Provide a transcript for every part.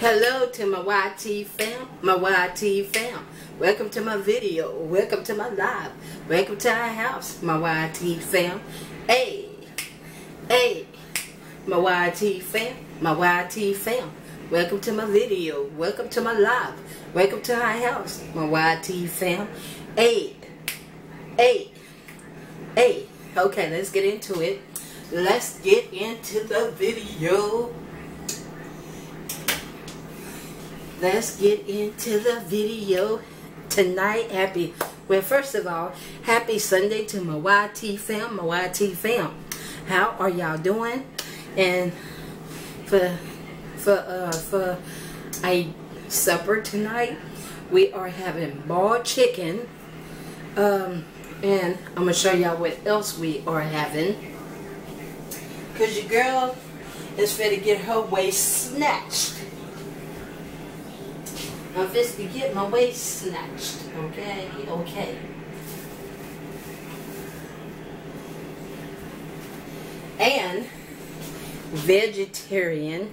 Hello to my YT fam, my YT fam. Welcome to my video. Welcome to my live. Welcome to our house, my YT fam. Hey, hey, my YT fam, my YT fam. Welcome to my video. Welcome to my live. Welcome to our house, my YT fam. Hey, hey, hey. Okay, let's get into it. Let's get into the video. Let's get into the video tonight. Happy well first of all happy sunday to my yt fam my yt fam. How are y'all doing? And for for uh for a supper tonight we are having boiled chicken. Um and i'm gonna show y'all what else we are having. Because your girl is ready to get her waist snatched I'm just to get my waist snatched. Okay, okay. And vegetarian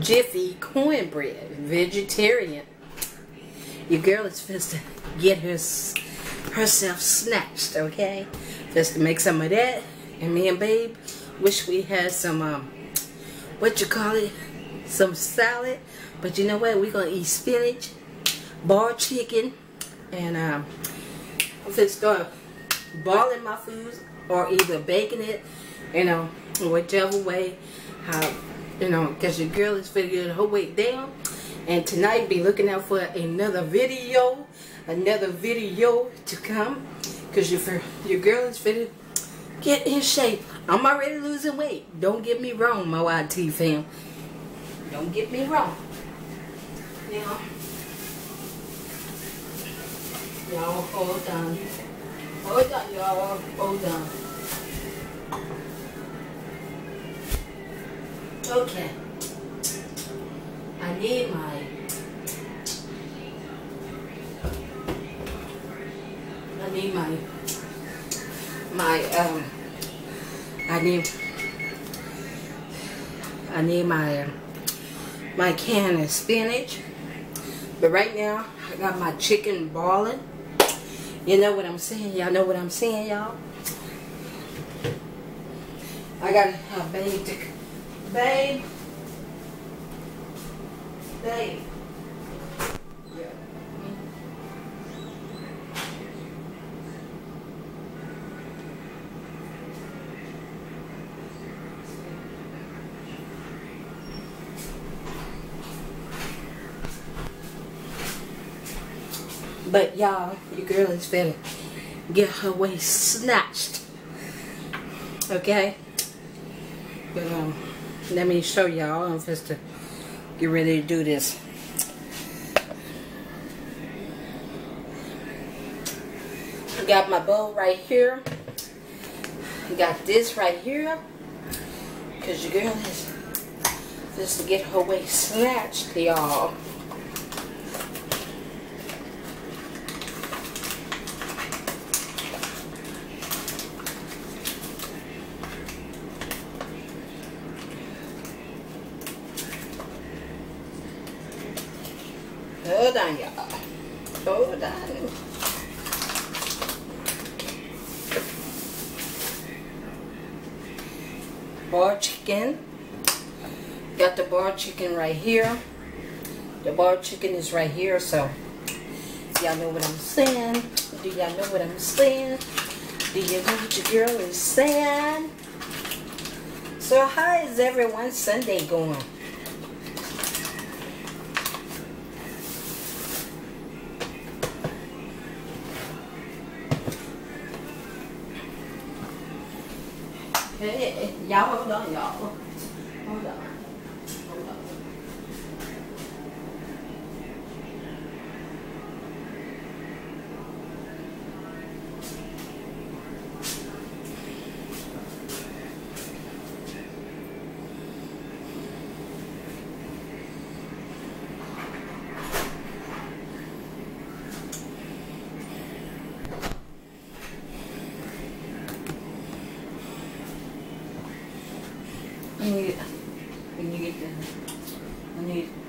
Jiffy cornbread. Vegetarian. Your girl is supposed to get her, herself snatched, okay? Just to make some of that. And me and babe wish we had some, um, what you call it? Some salad but you know what? We're going to eat spinach, bar chicken, and um, I'm going to start boiling my foods or either baking it, you know, whichever way, how, you know, because your girl is figuring her weight down. And tonight, be looking out for another video, another video to come. Because your, your girl is fitted get in shape. I'm already losing weight. Don't get me wrong, my YT fam. Don't get me wrong now. Y'all hold on. Hold on, y'all. Hold on. Okay. I need my I need my my um I need I need my my can of spinach but right now, I got my chicken boiling. You know what I'm saying? Y'all know what I'm saying, y'all? I got a babe babe, babe. But y'all, your girl is finna get her waist snatched. Okay? But um, let me show y'all. I'm just to get ready to do this. I got my bowl right here. Got this right here. Because your girl is just to get her waist snatched, y'all. Hold on, y'all. Hold on. Bar chicken. Got the bar chicken right here. The bar chicken is right here, so y'all know what I'm saying. Do y'all know what I'm saying? Do you know what your girl is saying? So how is everyone Sunday going? Hey, y'all hold on, y'all. Hold on. Hold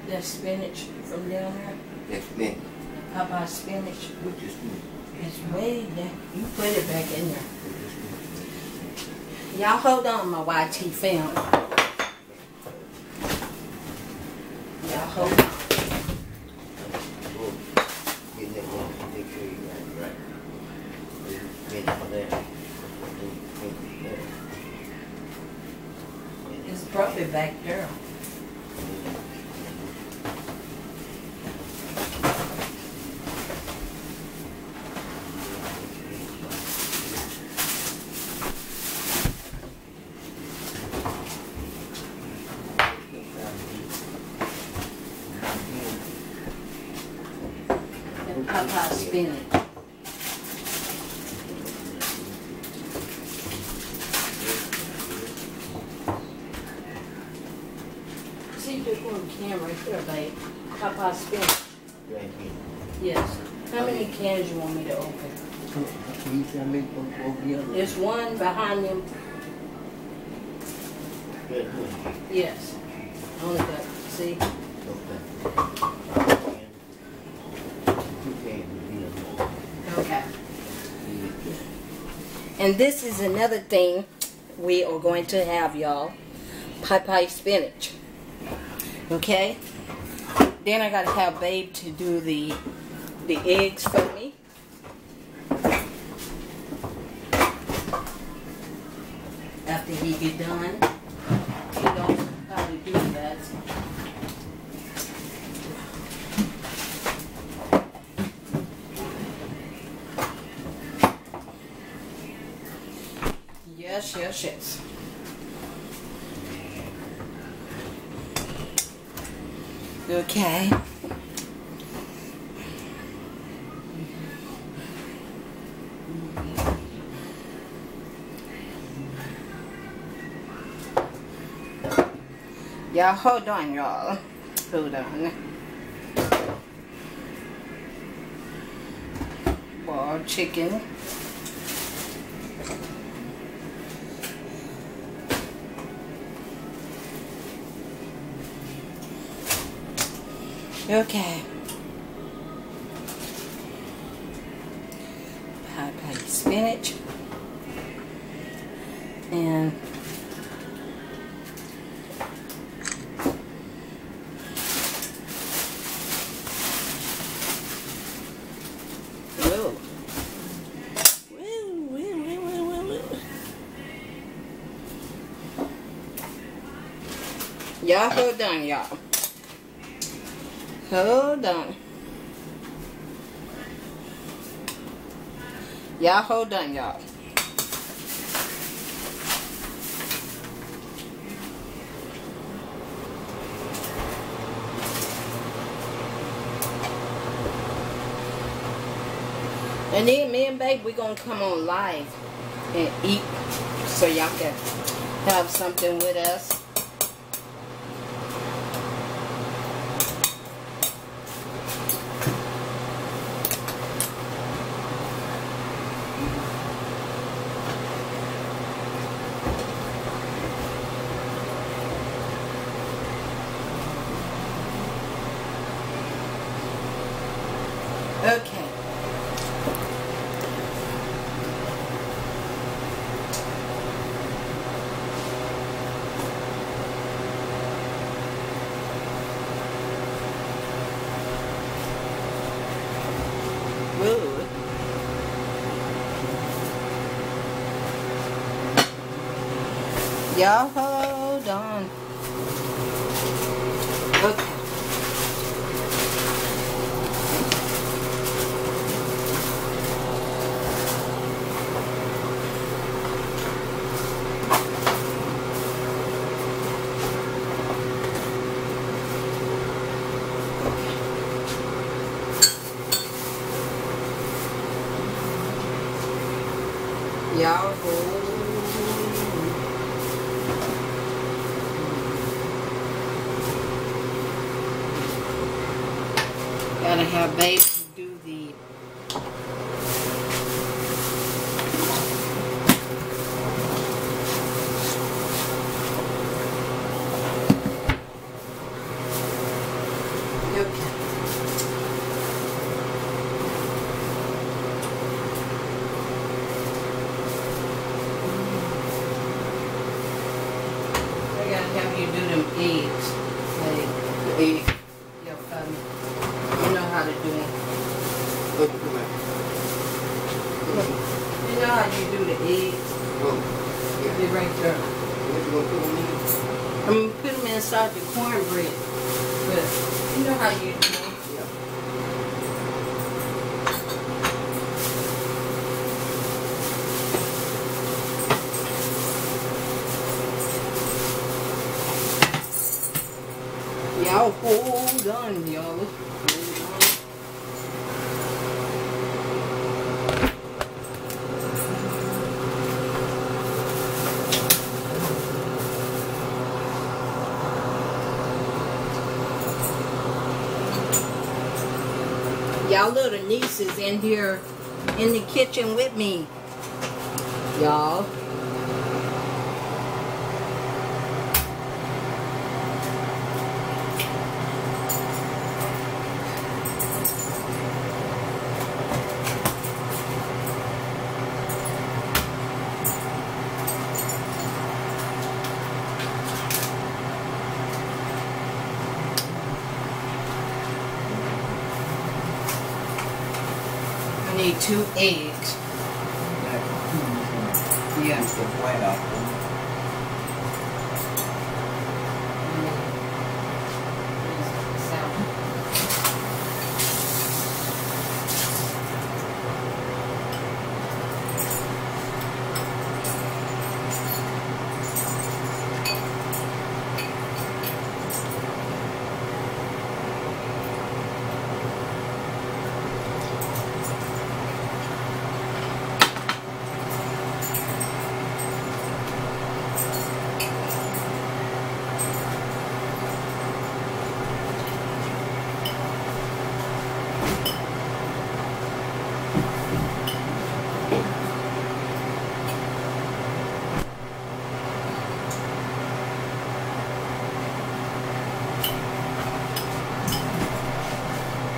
that spinach from down there? That's me. Popeye spinach. What you spinach? It's way down. You put it back in there. Y'all hold on, my YT film. Y'all hold on. Oh, get that one. Make sure you got it right. Get it for that. It's probably back there. And Spinach. See, you're going camera here, babe. Popeye spinach. Right. Yes. How many cans you want me to open? There's one behind them. Yes. Only got, see? Okay. Two cans, yeah. Okay. And this is another thing we are going to have, y'all. Popeye spinach. Okay? Then I gotta have Babe to do the the eggs for me. After he get done. He knows how to do that. Yes, yes, yes. Okay. Y'all hold on, y'all. Hold on. Boiled chicken. Okay. Popeye spinach. And Whoa. Y'all hold on, y'all. Hold on. Y'all hold on, y'all. And then me and babe, we're gonna come on live and eat so y'all can have something with us. Okay. Good. Y'all hold on. Okay. Y'all hold. Gotta have babe to do the have you do them eggs. Like, The egg. your family. You know how to do them. Look, come here. You know how you do the eggs? Look. Yeah. They're right there. What you gonna put on me? I'm gonna put inside the cornbread. But you know how you do. Y'all hold on, y'all. Y'all little nieces in here in the kitchen with me. Y'all. Two eggs. Yeah. It's the white apple.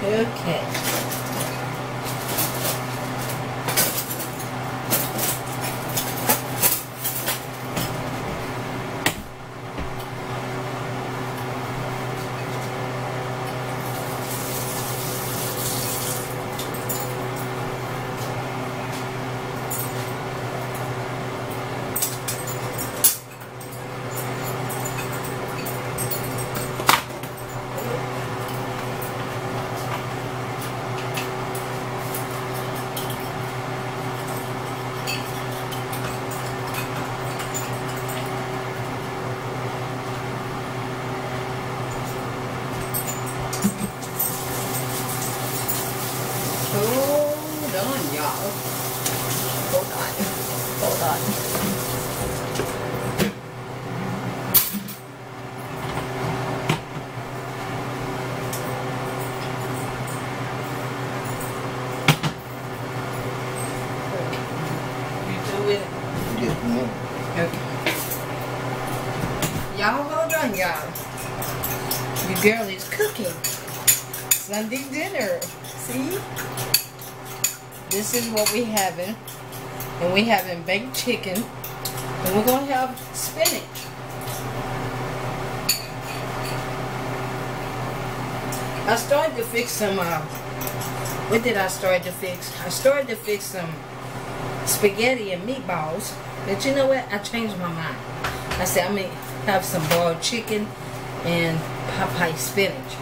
Okay. Hold on, y'all. Hold on. Hold on. You do it. Just a minute. Okay. Y'all hold on, y'all. Your girl is cooking Sunday dinner. See? This is what we having. And we having baked chicken. And we're gonna have spinach. I started to fix some uh what did I start to fix? I started to fix some spaghetti and meatballs. But you know what? I changed my mind. I said I'm gonna have some boiled chicken and Popeye spinach.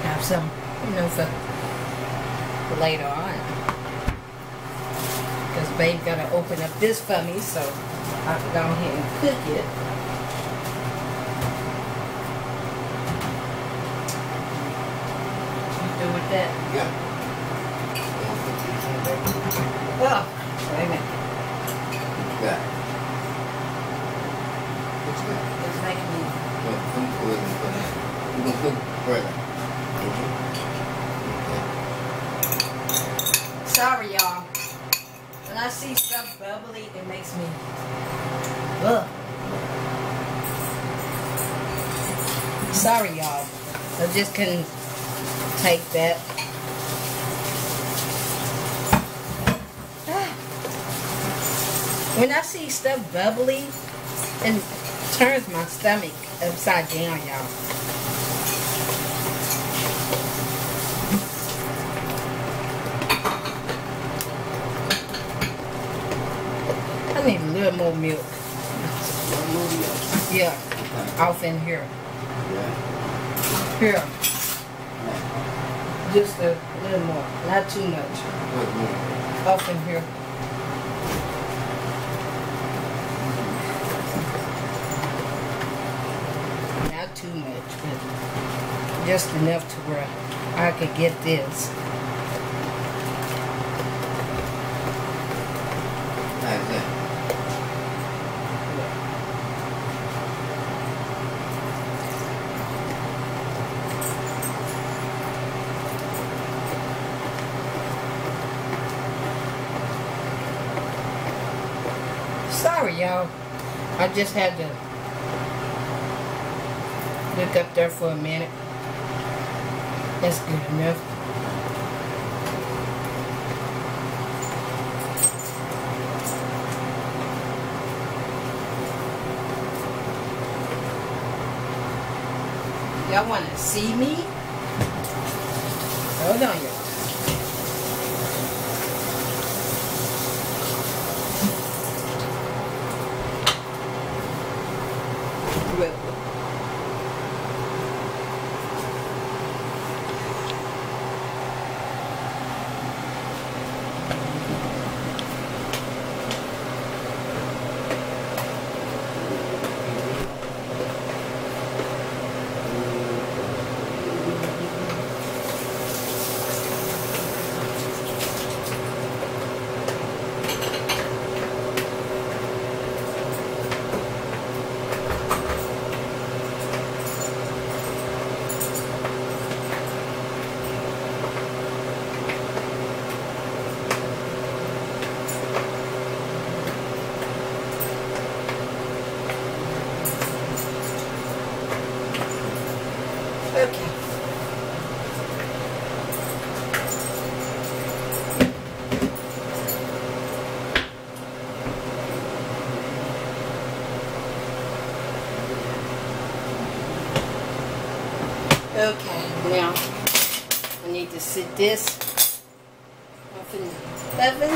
Have some, you know, for, for later on. Because babe gotta open up this for me, so I can go ahead and cook it. You do with that? Yeah. I'll put these in there. Oh, wait a minute. Yeah. What's that? It's making me No, I'm put it in there. You gonna put further. Okay. Sorry, y'all. When I see stuff bubbly, it makes me. Ugh. Sorry, y'all. I just couldn't take that. Ah. When I see stuff bubbly, it turns my stomach upside down, y'all. I need a little more milk. Yeah, off in here. Here. Just a little more, not too much. Off in here. Not too much, but just enough to where I could get this. How's that? Sorry, y'all. I just had to look up there for a minute. That's good enough. Y'all want to see me? Hold on, y'all. Well, Okay. Okay, now I need to sit this off in the oven.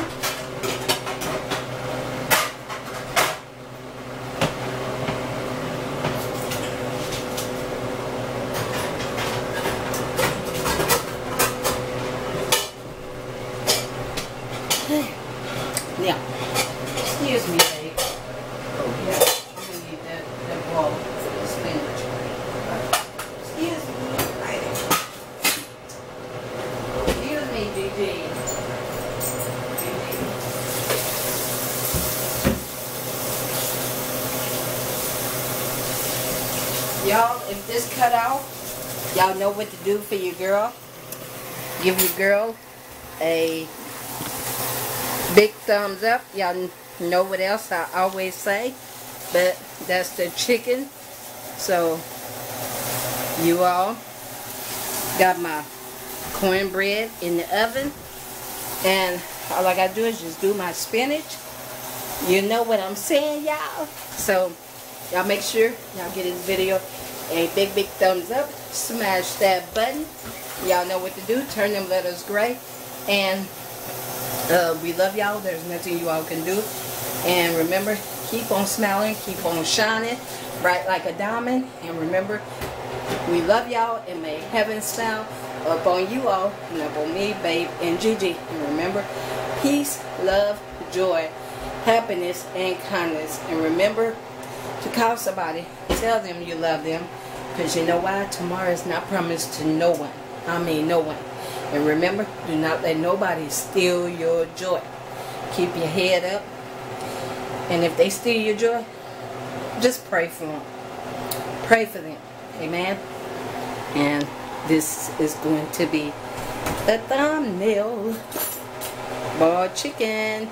Now, excuse me, babe. Oh, Yeah, I'm gonna need that, that ball for the spinach. Excuse me. Excuse me, Gigi. Y'all, if this cut off, y'all know what to do for your girl. Give your girl a big thumbs up. Y'all know what else I always say, but that's the chicken. So, you all got my cornbread in the oven, and all I gotta do is just do my spinach. You know what I'm saying, y'all? So, y'all make sure y'all get this video a big, big thumbs up. Smash that button. Y'all know what to do. Turn them letters gray. And uh, we love y'all. There's nothing you all can do. And remember, keep on smiling, keep on shining, bright like a diamond. And remember, we love y'all and may heaven smile upon you all and upon me, babe, and Gigi. And remember, peace, love, joy, happiness, and kindness. And remember to call somebody, tell them you love them. Because you know why? Tomorrow is not promised to no one. I mean, no one. And remember, do not let nobody steal your joy. Keep your head up. And if they steal your joy, just pray for them. Pray for them. Amen. And this is going to be the thumbnail. Boiled chicken.